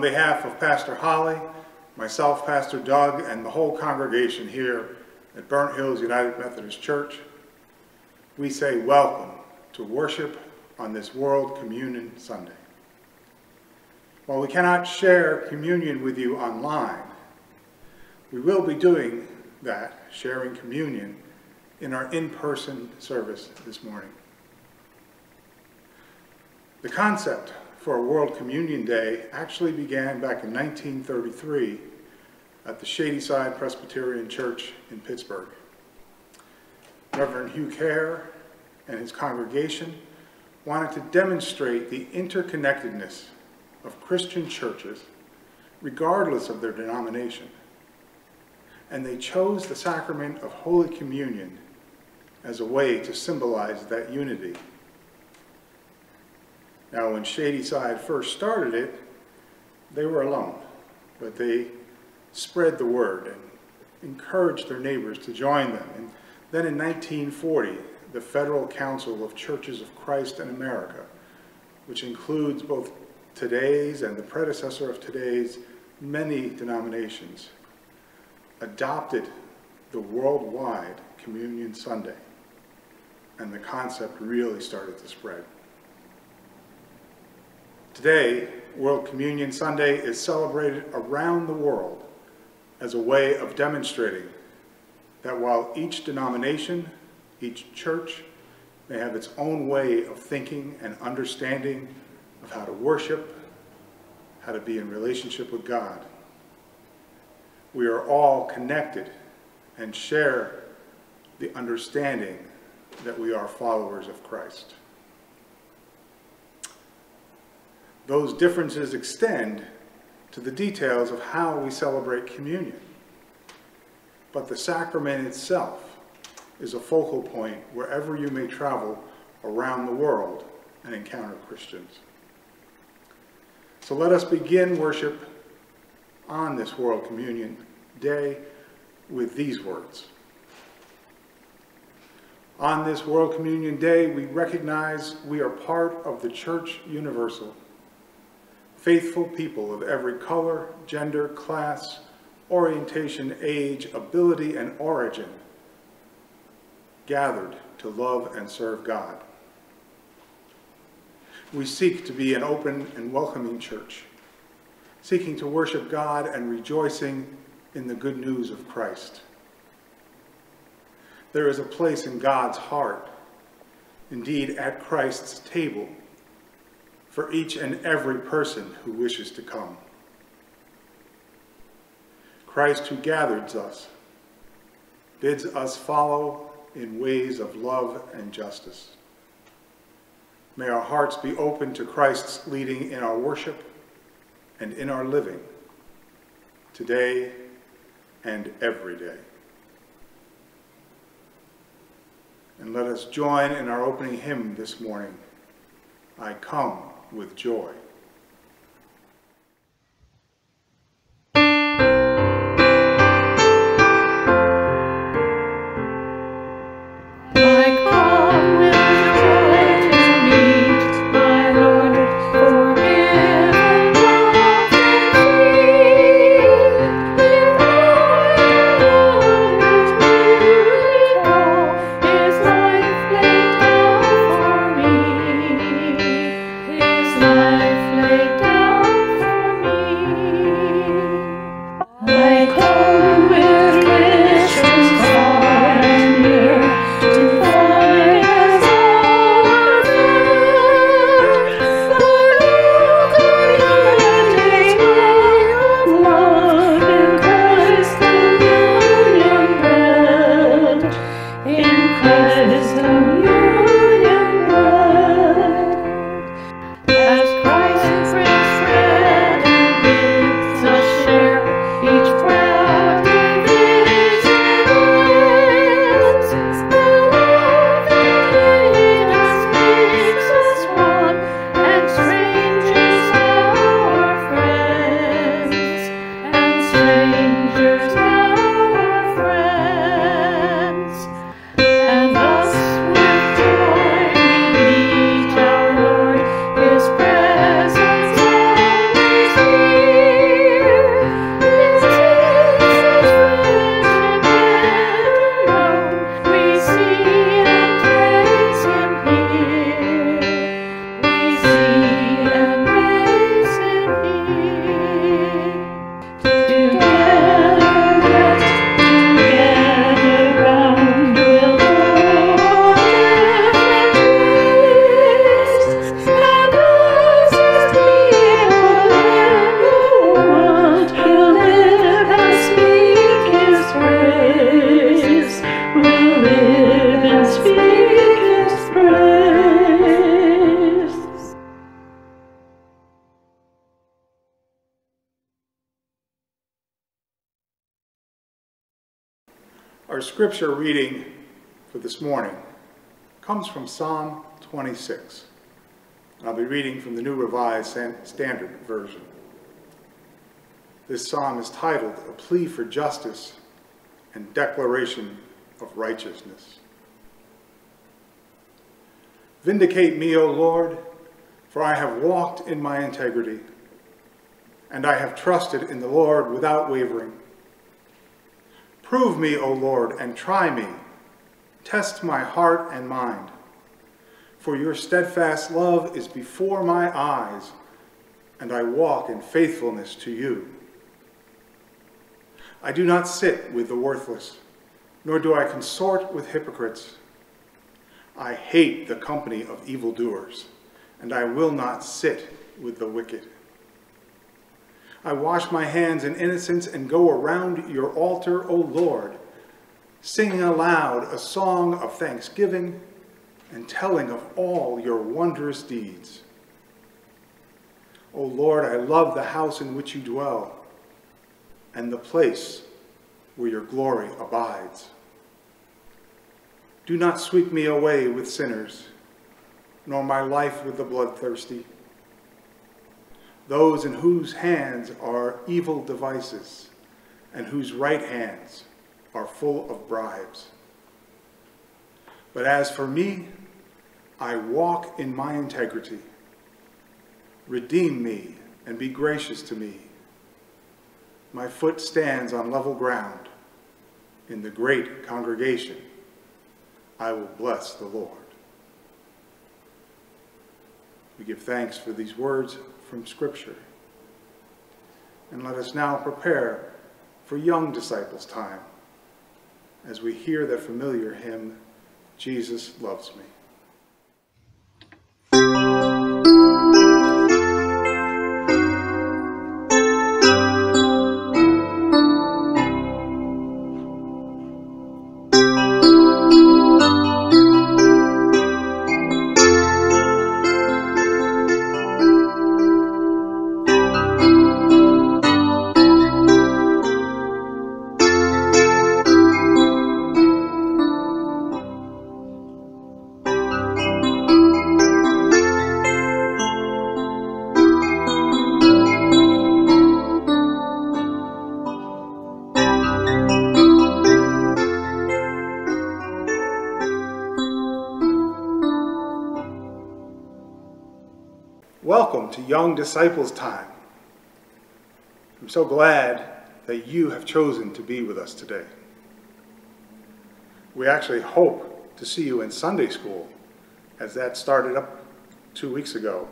behalf of Pastor Holly, myself, Pastor Doug, and the whole congregation here at Burnt Hills United Methodist Church, we say welcome to worship on this World Communion Sunday. While we cannot share communion with you online, we will be doing that, sharing communion, in our in-person service this morning. The concept for World Communion Day actually began back in 1933 at the Shadyside Presbyterian Church in Pittsburgh. Reverend Hugh Kerr and his congregation wanted to demonstrate the interconnectedness of Christian churches regardless of their denomination. And they chose the sacrament of Holy Communion as a way to symbolize that unity now, when Shadyside first started it, they were alone, but they spread the word and encouraged their neighbors to join them. And then in 1940, the Federal Council of Churches of Christ in America, which includes both today's and the predecessor of today's many denominations, adopted the worldwide Communion Sunday, and the concept really started to spread. Today, World Communion Sunday is celebrated around the world as a way of demonstrating that while each denomination, each church, may have its own way of thinking and understanding of how to worship, how to be in relationship with God, we are all connected and share the understanding that we are followers of Christ. Those differences extend to the details of how we celebrate communion. But the sacrament itself is a focal point wherever you may travel around the world and encounter Christians. So let us begin worship on this World Communion Day with these words. On this World Communion Day, we recognize we are part of the Church Universal faithful people of every color, gender, class, orientation, age, ability, and origin gathered to love and serve God. We seek to be an open and welcoming church, seeking to worship God and rejoicing in the good news of Christ. There is a place in God's heart, indeed at Christ's table, for each and every person who wishes to come. Christ who gathers us bids us follow in ways of love and justice. May our hearts be open to Christ's leading in our worship and in our living, today and every day. And let us join in our opening hymn this morning, I Come with joy. Reading from the New Revised Standard Version. This psalm is titled A Plea for Justice and Declaration of Righteousness. Vindicate me, O Lord, for I have walked in my integrity, and I have trusted in the Lord without wavering. Prove me, O Lord, and try me. Test my heart and mind. For your steadfast love is before my eyes, and I walk in faithfulness to you. I do not sit with the worthless, nor do I consort with hypocrites. I hate the company of evildoers, and I will not sit with the wicked. I wash my hands in innocence and go around your altar, O Lord, singing aloud a song of thanksgiving and telling of all your wondrous deeds. O Lord, I love the house in which you dwell and the place where your glory abides. Do not sweep me away with sinners, nor my life with the bloodthirsty, those in whose hands are evil devices, and whose right hands are full of bribes. But as for me, I walk in my integrity. Redeem me and be gracious to me. My foot stands on level ground in the great congregation I will bless the Lord. We give thanks for these words from Scripture. And let us now prepare for young disciples' time as we hear that familiar hymn, Jesus Loves Me. Disciples Time. I'm so glad that you have chosen to be with us today. We actually hope to see you in Sunday school as that started up two weeks ago,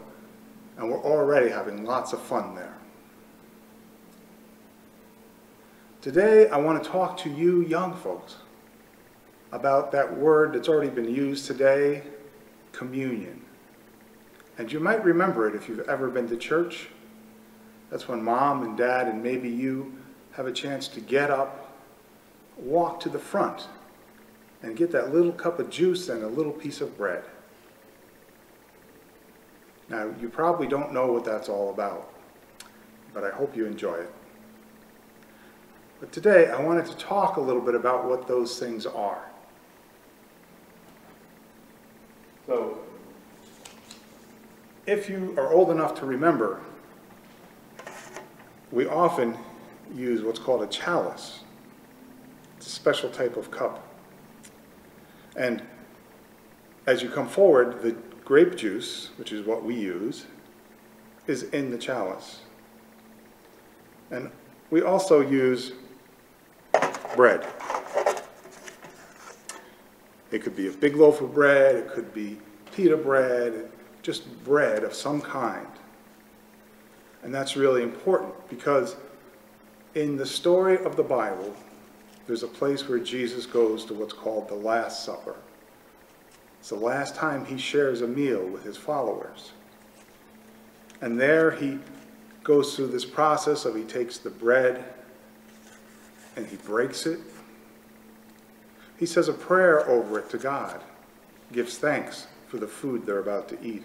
and we're already having lots of fun there. Today, I want to talk to you young folks about that word that's already been used today, communion. And you might remember it if you've ever been to church. That's when mom and dad and maybe you have a chance to get up, walk to the front, and get that little cup of juice and a little piece of bread. Now, you probably don't know what that's all about, but I hope you enjoy it. But today, I wanted to talk a little bit about what those things are. So, if you are old enough to remember, we often use what's called a chalice. It's a special type of cup. And as you come forward, the grape juice, which is what we use, is in the chalice. And we also use bread. It could be a big loaf of bread, it could be pita bread, just bread of some kind. And that's really important because in the story of the Bible, there's a place where Jesus goes to what's called the Last Supper. It's the last time he shares a meal with his followers. And there he goes through this process of he takes the bread and he breaks it. He says a prayer over it to God, gives thanks for the food they're about to eat.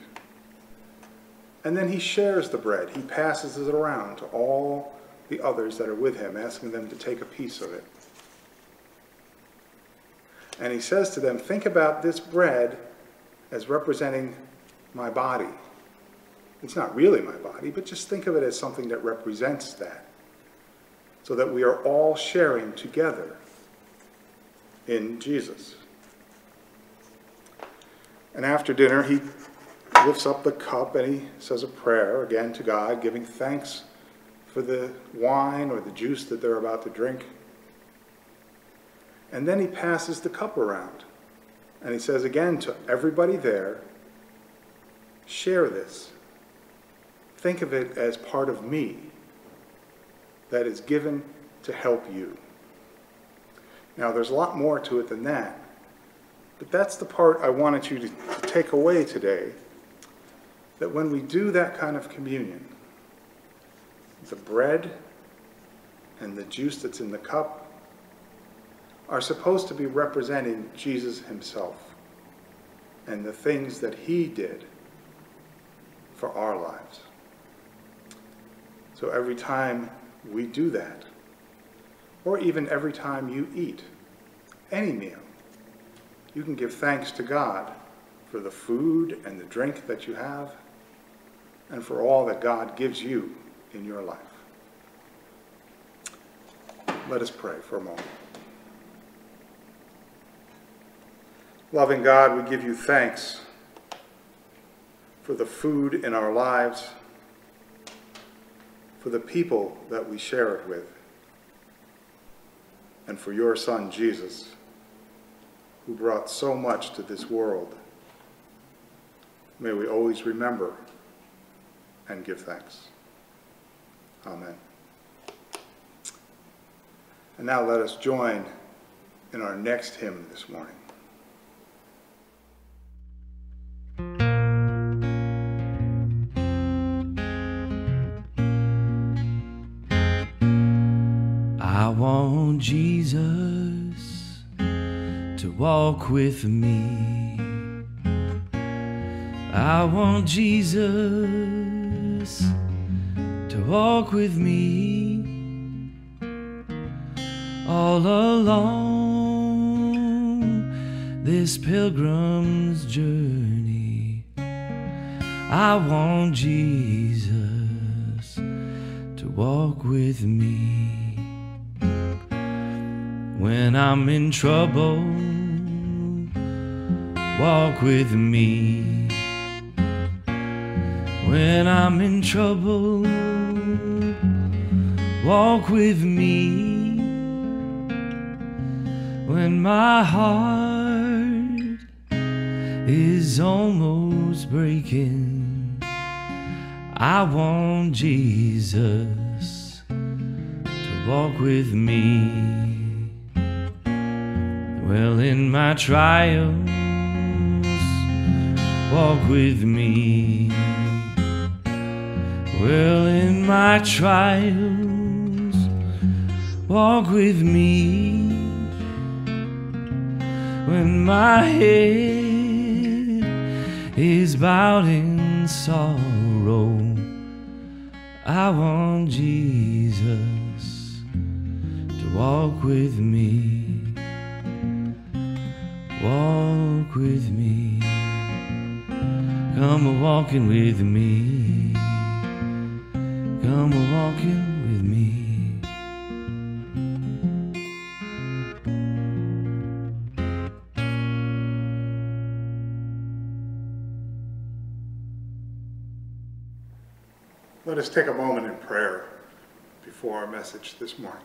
And then he shares the bread. He passes it around to all the others that are with him, asking them to take a piece of it. And he says to them, Think about this bread as representing my body. It's not really my body, but just think of it as something that represents that. So that we are all sharing together in Jesus. And after dinner, he lifts up the cup and he says a prayer again to God, giving thanks for the wine or the juice that they're about to drink. And then he passes the cup around. And he says again to everybody there, share this. Think of it as part of me that is given to help you. Now, there's a lot more to it than that, but that's the part I wanted you to, to take away today that when we do that kind of communion, the bread and the juice that's in the cup are supposed to be representing Jesus himself and the things that he did for our lives. So every time we do that, or even every time you eat any meal, you can give thanks to God for the food and the drink that you have and for all that God gives you in your life. Let us pray for a moment. Loving God, we give you thanks for the food in our lives, for the people that we share it with, and for your Son, Jesus, who brought so much to this world. May we always remember and give thanks. Amen. And now let us join in our next hymn this morning. I want Jesus to walk with me. I want Jesus walk with me all along this pilgrim's journey. I want Jesus to walk with me when I'm in trouble. Walk with me when I'm in trouble. Walk with me when my heart is almost breaking. I want Jesus to walk with me. Well, in my trials, walk with me. Well, in my trials, walk with me. When my head is bowed in sorrow, I want Jesus to walk with me. Walk with me. Come a walking with me. Come a walking us take a moment in prayer before our message this morning.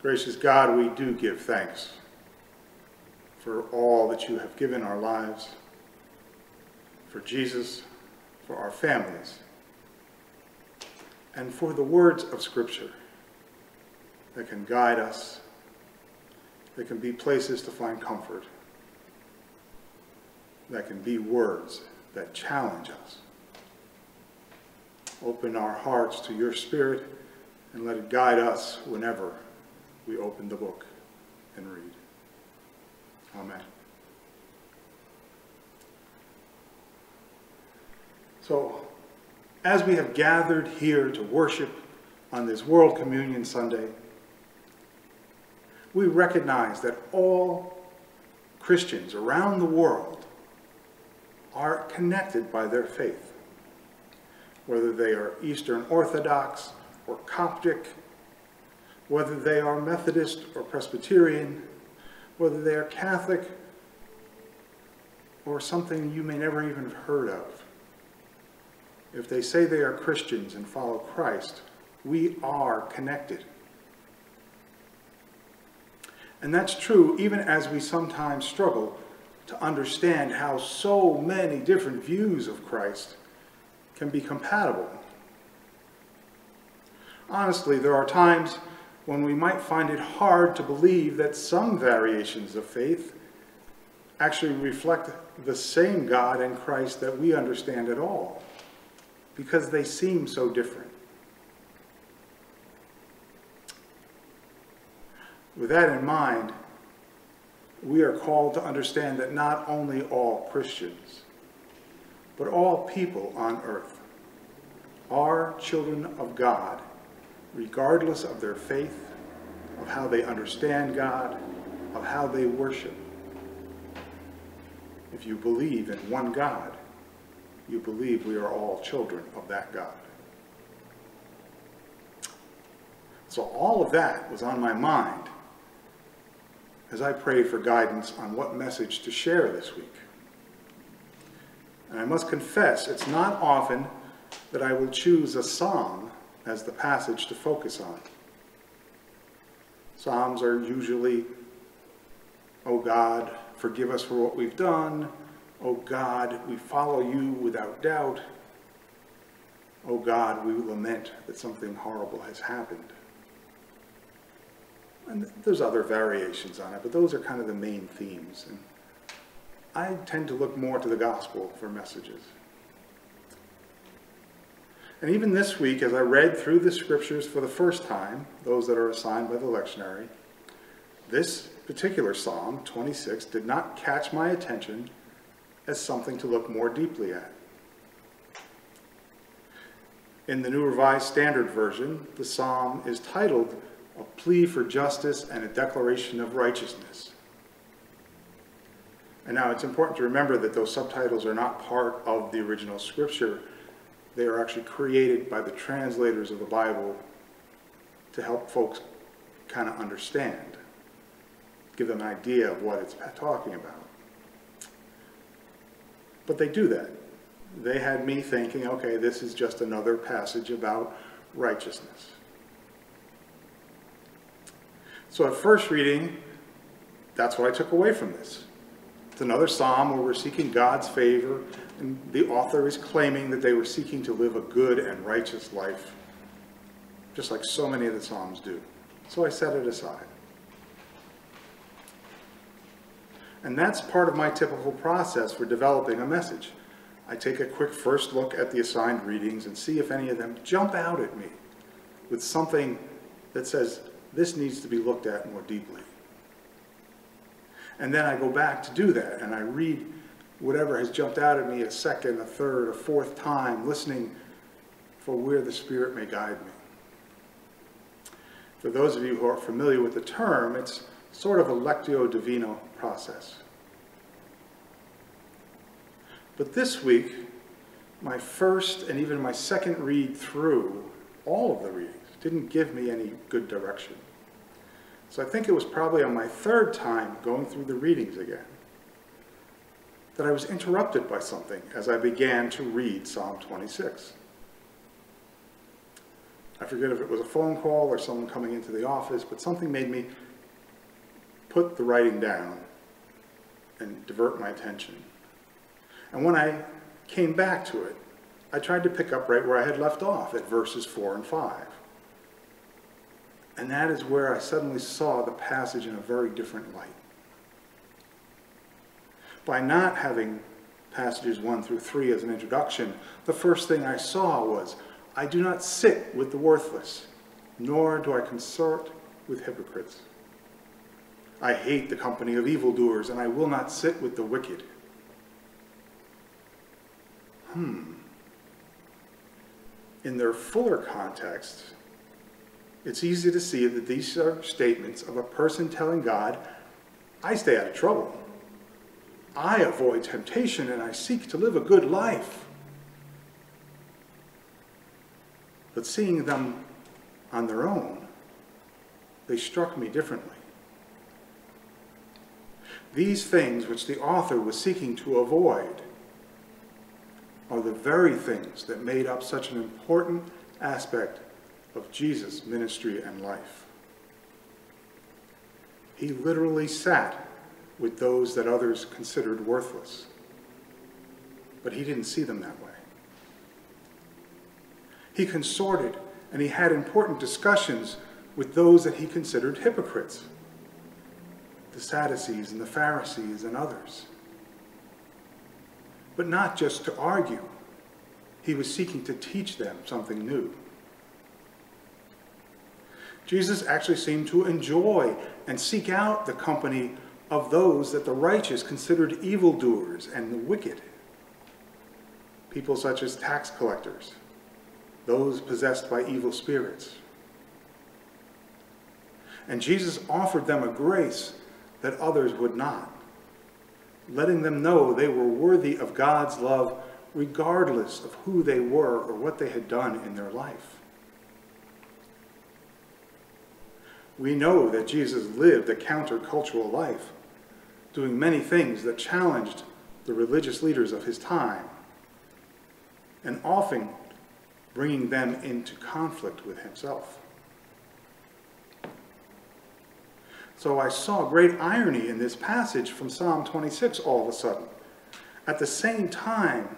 Gracious God, we do give thanks for all that you have given our lives, for Jesus, for our families, and for the words of Scripture that can guide us, that can be places to find comfort, that can be words that challenge us. Open our hearts to your Spirit and let it guide us whenever we open the book and read. Amen. So, as we have gathered here to worship on this World Communion Sunday, we recognize that all Christians around the world are connected by their faith. Whether they are Eastern Orthodox or Coptic, whether they are Methodist or Presbyterian, whether they are Catholic or something you may never even have heard of. If they say they are Christians and follow Christ, we are connected. And that's true even as we sometimes struggle to understand how so many different views of Christ can be compatible. Honestly, there are times when we might find it hard to believe that some variations of faith actually reflect the same God and Christ that we understand at all, because they seem so different. With that in mind, we are called to understand that not only all Christians, but all people on earth are children of God, regardless of their faith, of how they understand God, of how they worship. If you believe in one God, you believe we are all children of that God. So all of that was on my mind as I pray for guidance on what message to share this week. And I must confess, it's not often that I will choose a psalm as the passage to focus on. Psalms are usually, Oh God, forgive us for what we've done. Oh God, we follow you without doubt. Oh God, we lament that something horrible has happened. And there's other variations on it, but those are kind of the main themes. And I tend to look more to the gospel for messages. And even this week, as I read through the scriptures for the first time, those that are assigned by the lectionary, this particular psalm, 26, did not catch my attention as something to look more deeply at. In the New Revised Standard Version, the psalm is titled a plea for justice and a declaration of righteousness. And now it's important to remember that those subtitles are not part of the original scripture. They are actually created by the translators of the Bible to help folks kind of understand, give them an idea of what it's talking about. But they do that. They had me thinking, okay, this is just another passage about righteousness. So at first reading, that's what I took away from this. It's another psalm where we're seeking God's favor, and the author is claiming that they were seeking to live a good and righteous life, just like so many of the psalms do. So I set it aside. And that's part of my typical process for developing a message. I take a quick first look at the assigned readings and see if any of them jump out at me with something that says, this needs to be looked at more deeply. And then I go back to do that and I read whatever has jumped out at me a second, a third, a fourth time, listening for where the Spirit may guide me. For those of you who are familiar with the term, it's sort of a lectio divina process. But this week, my first and even my second read through all of the readings didn't give me any good direction. So I think it was probably on my third time going through the readings again that I was interrupted by something as I began to read Psalm 26. I forget if it was a phone call or someone coming into the office, but something made me put the writing down and divert my attention. And when I came back to it, I tried to pick up right where I had left off at verses 4 and 5. And that is where I suddenly saw the passage in a very different light. By not having passages 1 through 3 as an introduction, the first thing I saw was, I do not sit with the worthless, nor do I consort with hypocrites. I hate the company of evildoers, and I will not sit with the wicked. Hmm. In their fuller context, it's easy to see that these are statements of a person telling God, I stay out of trouble. I avoid temptation and I seek to live a good life. But seeing them on their own, they struck me differently. These things which the author was seeking to avoid are the very things that made up such an important aspect of Jesus' ministry and life. He literally sat with those that others considered worthless, but he didn't see them that way. He consorted and he had important discussions with those that he considered hypocrites the Sadducees and the Pharisees and others. But not just to argue, he was seeking to teach them something new. Jesus actually seemed to enjoy and seek out the company of those that the righteous considered evildoers and the wicked. People such as tax collectors, those possessed by evil spirits. And Jesus offered them a grace that others would not, letting them know they were worthy of God's love regardless of who they were or what they had done in their life. We know that Jesus lived a countercultural life, doing many things that challenged the religious leaders of his time, and often bringing them into conflict with himself. So I saw great irony in this passage from Psalm 26 all of a sudden. At the same time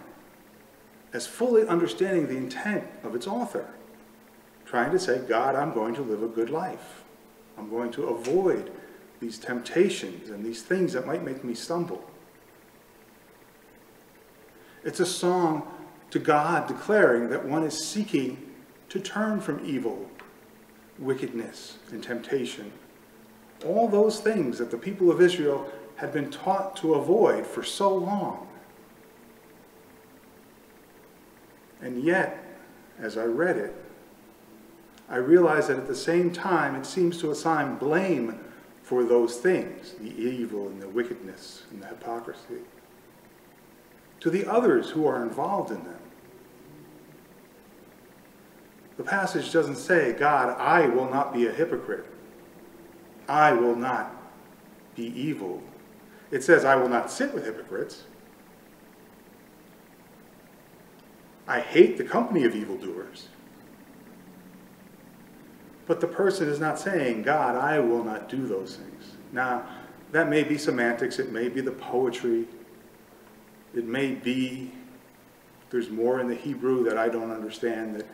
as fully understanding the intent of its author, trying to say, God, I'm going to live a good life. I'm going to avoid these temptations and these things that might make me stumble. It's a song to God declaring that one is seeking to turn from evil, wickedness, and temptation. All those things that the people of Israel had been taught to avoid for so long. And yet, as I read it, I realize that at the same time it seems to assign blame for those things, the evil and the wickedness and the hypocrisy, to the others who are involved in them. The passage doesn't say, God, I will not be a hypocrite. I will not be evil. It says, I will not sit with hypocrites. I hate the company of evildoers. But the person is not saying, God, I will not do those things. Now, that may be semantics, it may be the poetry, it may be there's more in the Hebrew that I don't understand that,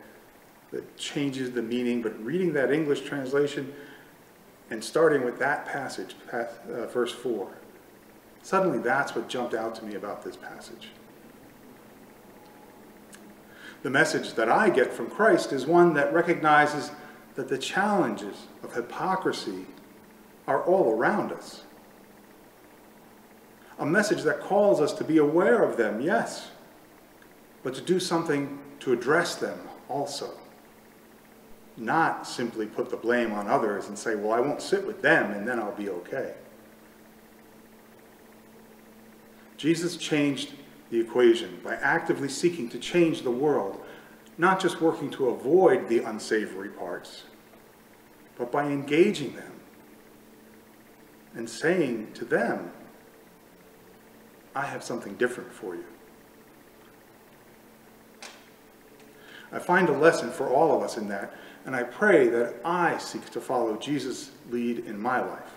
that changes the meaning, but reading that English translation and starting with that passage, uh, verse 4, suddenly that's what jumped out to me about this passage. The message that I get from Christ is one that recognizes that the challenges of hypocrisy are all around us. A message that calls us to be aware of them, yes, but to do something to address them also. Not simply put the blame on others and say, well, I won't sit with them and then I'll be okay. Jesus changed the equation by actively seeking to change the world not just working to avoid the unsavory parts, but by engaging them and saying to them, I have something different for you. I find a lesson for all of us in that, and I pray that I seek to follow Jesus' lead in my life.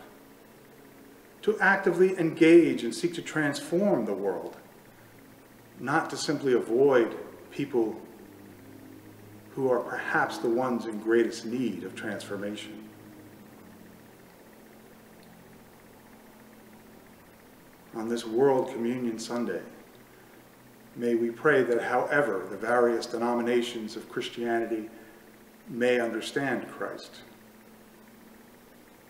To actively engage and seek to transform the world, not to simply avoid people who are perhaps the ones in greatest need of transformation. On this World Communion Sunday, may we pray that however the various denominations of Christianity may understand Christ,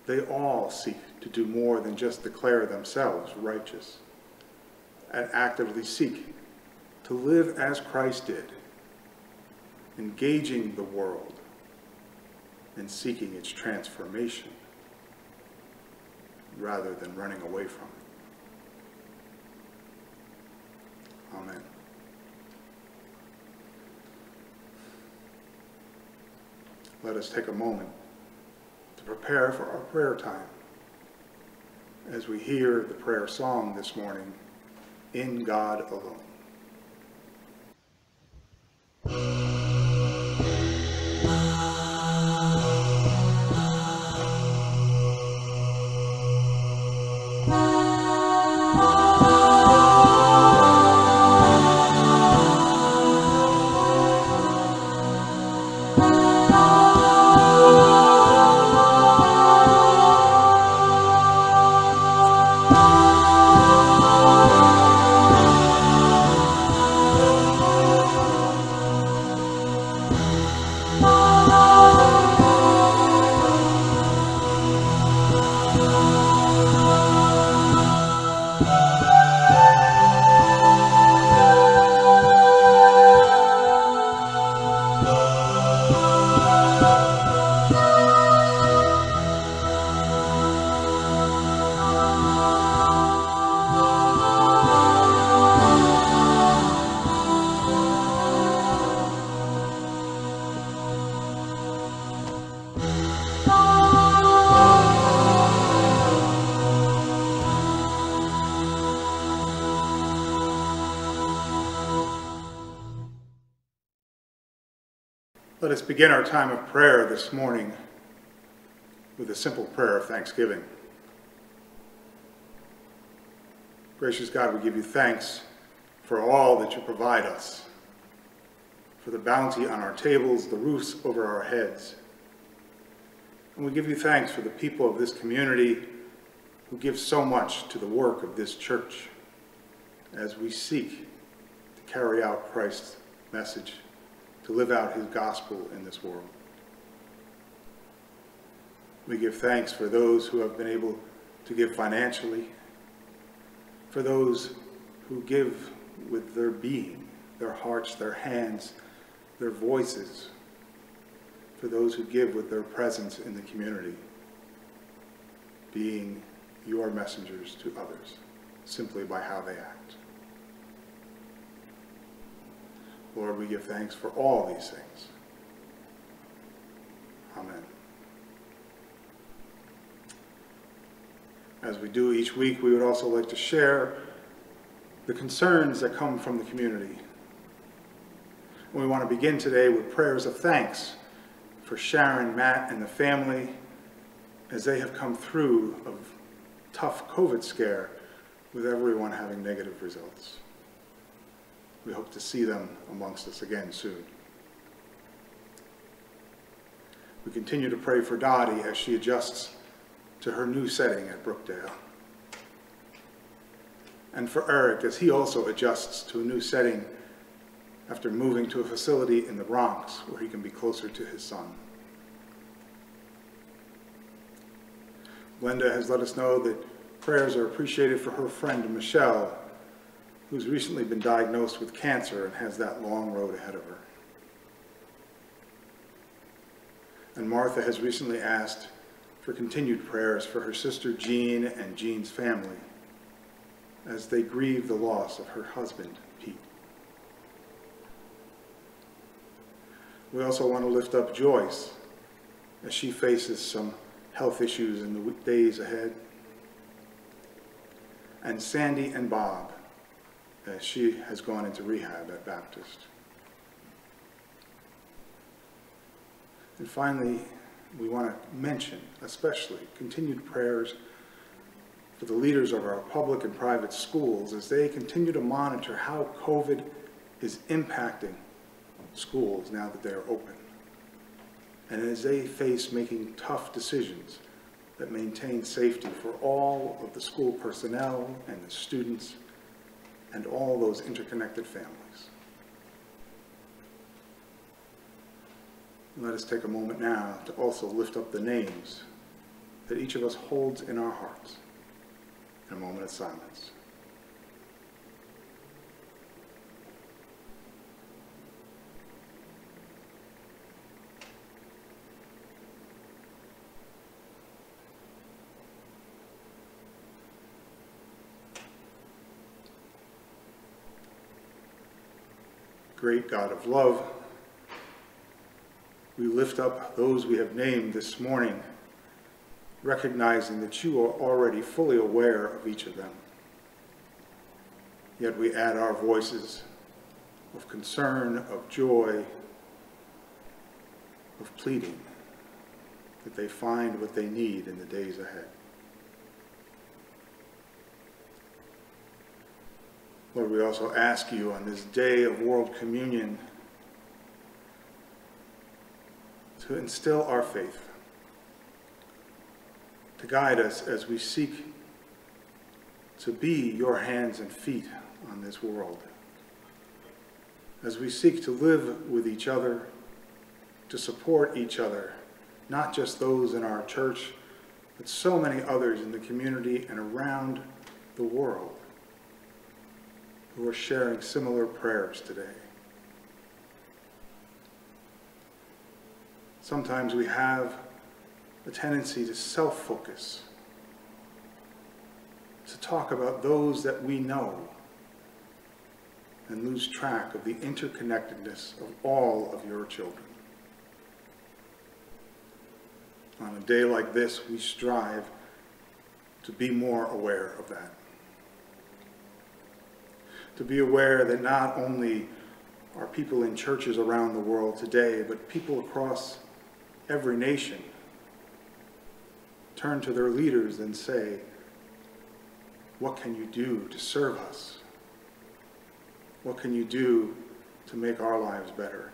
they all seek to do more than just declare themselves righteous and actively seek to live as Christ did engaging the world and seeking its transformation rather than running away from it. Amen. Let us take a moment to prepare for our prayer time as we hear the prayer song this morning, In God Alone. Begin our time of prayer this morning with a simple prayer of thanksgiving. Gracious God, we give you thanks for all that you provide us, for the bounty on our tables, the roofs over our heads. And we give you thanks for the people of this community who give so much to the work of this church as we seek to carry out Christ's message to live out his gospel in this world. We give thanks for those who have been able to give financially, for those who give with their being, their hearts, their hands, their voices, for those who give with their presence in the community, being your messengers to others simply by how they act. Lord, we give thanks for all these things. Amen. As we do each week, we would also like to share the concerns that come from the community. We want to begin today with prayers of thanks for Sharon, Matt, and the family as they have come through a tough COVID scare with everyone having negative results. We hope to see them amongst us again soon. We continue to pray for Dottie as she adjusts to her new setting at Brookdale. And for Eric as he also adjusts to a new setting after moving to a facility in the Bronx where he can be closer to his son. Glenda has let us know that prayers are appreciated for her friend Michelle who's recently been diagnosed with cancer and has that long road ahead of her. And Martha has recently asked for continued prayers for her sister Jean and Jean's family as they grieve the loss of her husband, Pete. We also want to lift up Joyce as she faces some health issues in the days ahead. And Sandy and Bob as she has gone into rehab at Baptist. And finally, we want to mention, especially, continued prayers for the leaders of our public and private schools as they continue to monitor how COVID is impacting schools now that they are open. And as they face making tough decisions that maintain safety for all of the school personnel and the students and all those interconnected families. Let us take a moment now to also lift up the names that each of us holds in our hearts in a moment of silence. Great God of love, we lift up those we have named this morning, recognizing that you are already fully aware of each of them. Yet we add our voices of concern, of joy, of pleading, that they find what they need in the days ahead. Lord, we also ask you on this day of World Communion to instill our faith, to guide us as we seek to be your hands and feet on this world, as we seek to live with each other, to support each other, not just those in our church, but so many others in the community and around the world who are sharing similar prayers today. Sometimes we have a tendency to self-focus, to talk about those that we know, and lose track of the interconnectedness of all of your children. On a day like this, we strive to be more aware of that to be aware that not only are people in churches around the world today, but people across every nation turn to their leaders and say, what can you do to serve us? What can you do to make our lives better?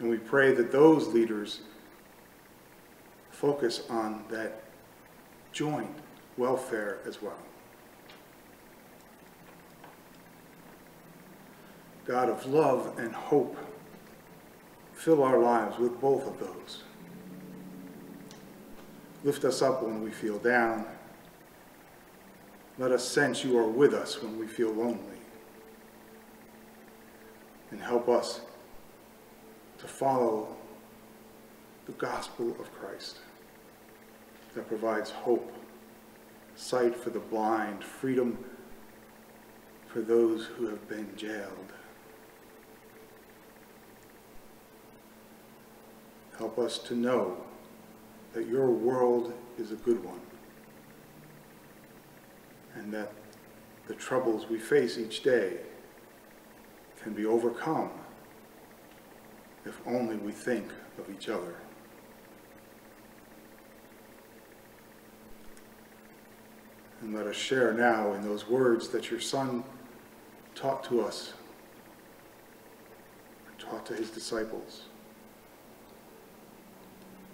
And we pray that those leaders focus on that joint welfare as well. God of love and hope, fill our lives with both of those. Lift us up when we feel down. Let us sense you are with us when we feel lonely. And help us to follow the gospel of Christ that provides hope, sight for the blind, freedom for those who have been jailed. Help us to know that your world is a good one and that the troubles we face each day can be overcome if only we think of each other. And let us share now in those words that your Son taught to us, taught to his disciples.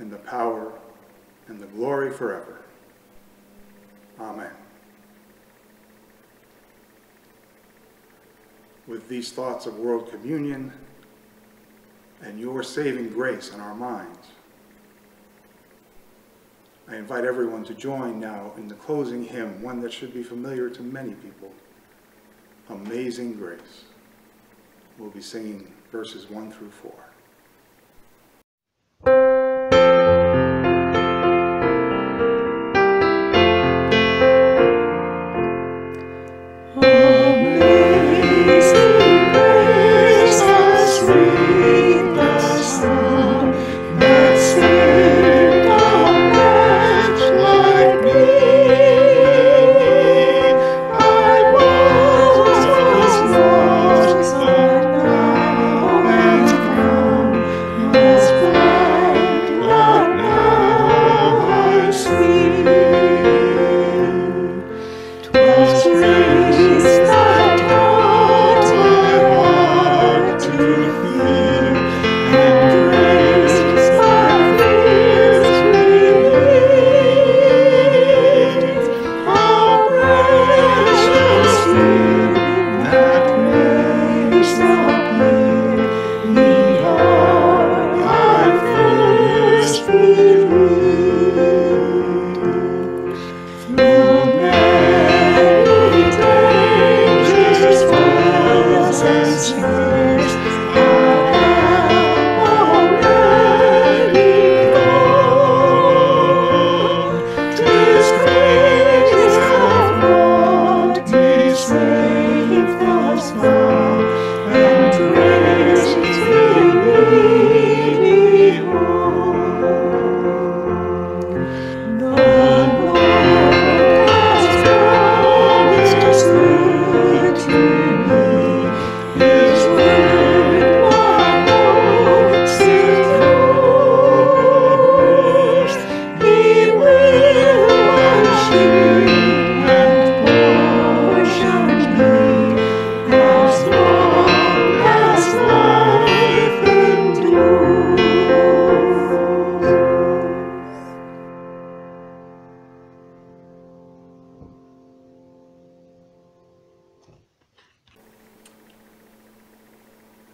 and the power and the glory forever. Amen. With these thoughts of world communion and your saving grace in our minds, I invite everyone to join now in the closing hymn, one that should be familiar to many people, Amazing Grace. We'll be singing verses 1 through 4.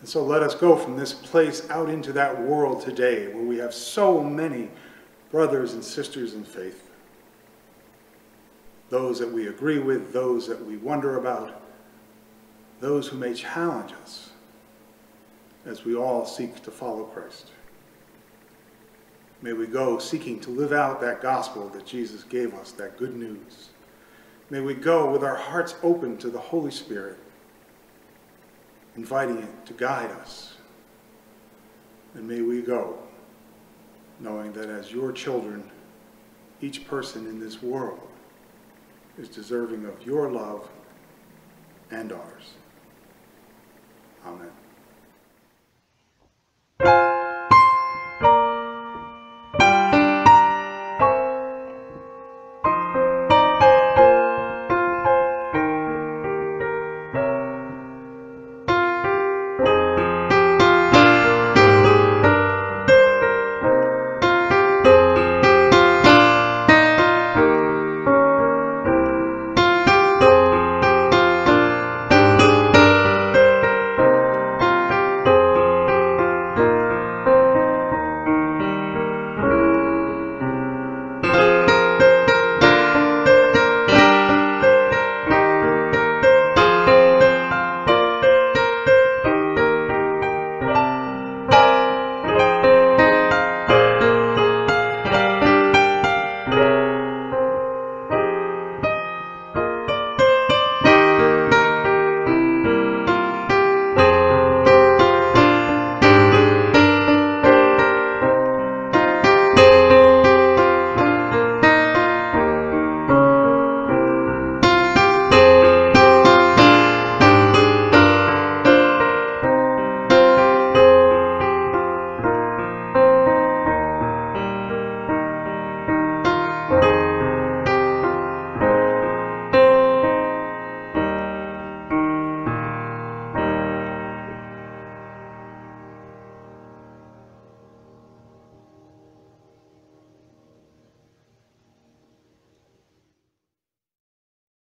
And so let us go from this place out into that world today where we have so many brothers and sisters in faith. Those that we agree with, those that we wonder about, those who may challenge us as we all seek to follow Christ. May we go seeking to live out that gospel that Jesus gave us, that good news. May we go with our hearts open to the Holy Spirit, inviting it to guide us. And may we go, knowing that as your children, each person in this world is deserving of your love and ours. Amen.